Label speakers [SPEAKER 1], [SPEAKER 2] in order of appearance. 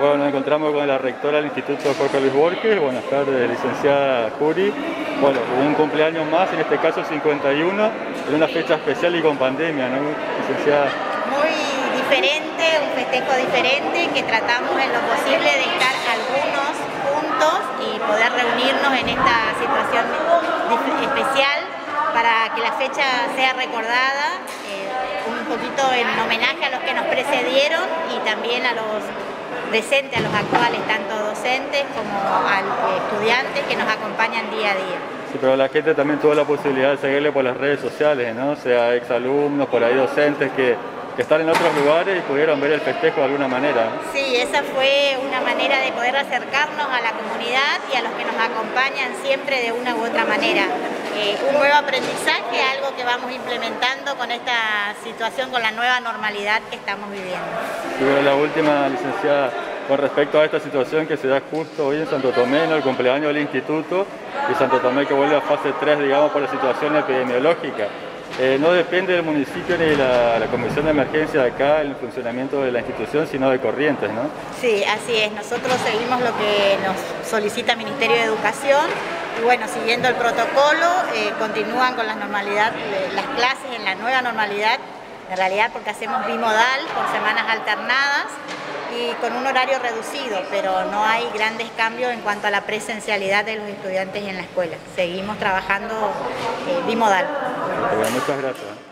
[SPEAKER 1] Bueno, nos encontramos con la rectora del Instituto Jorge Luis Borges. Buenas tardes, licenciada Curi. Bueno, un cumpleaños más, en este caso 51, en una fecha especial y con pandemia, ¿no, licenciada?
[SPEAKER 2] Muy diferente, un festejo diferente, que tratamos en lo posible de estar algunos juntos y poder reunirnos en esta situación especial para que la fecha sea recordada, eh, un poquito en homenaje a los que nos precedieron y también a los presentes, a los actuales, tanto docentes como a estudiantes que nos acompañan día a día.
[SPEAKER 1] Sí, pero la gente también tuvo la posibilidad de seguirle por las redes sociales, ¿no? O sea, exalumnos, por ahí docentes que que están en otros lugares y pudieron ver el festejo de alguna manera.
[SPEAKER 2] Sí, esa fue una manera de poder acercarnos a la comunidad y a los que nos acompañan siempre de una u otra manera. Eh, un nuevo aprendizaje, algo que vamos implementando con esta situación, con la nueva normalidad que estamos viviendo.
[SPEAKER 1] Y bueno, la última, licenciada, con respecto a esta situación que se da justo hoy en Santo Tomé, en el cumpleaños del instituto, y Santo Tomé que vuelve a fase 3, digamos, por la situación epidemiológica. Eh, no depende del municipio ni de la, comisión de emergencia de acá el funcionamiento de la institución, sino de Corrientes, ¿no?
[SPEAKER 2] Sí, así es. Nosotros seguimos lo que nos solicita el Ministerio de Educación y bueno, siguiendo el protocolo, eh, continúan con la normalidad, eh, las clases en la nueva normalidad, en realidad porque hacemos bimodal por semanas alternadas con un horario reducido, pero no hay grandes cambios en cuanto a la presencialidad de los estudiantes en la escuela. Seguimos trabajando bimodal.
[SPEAKER 1] Muchas gracias.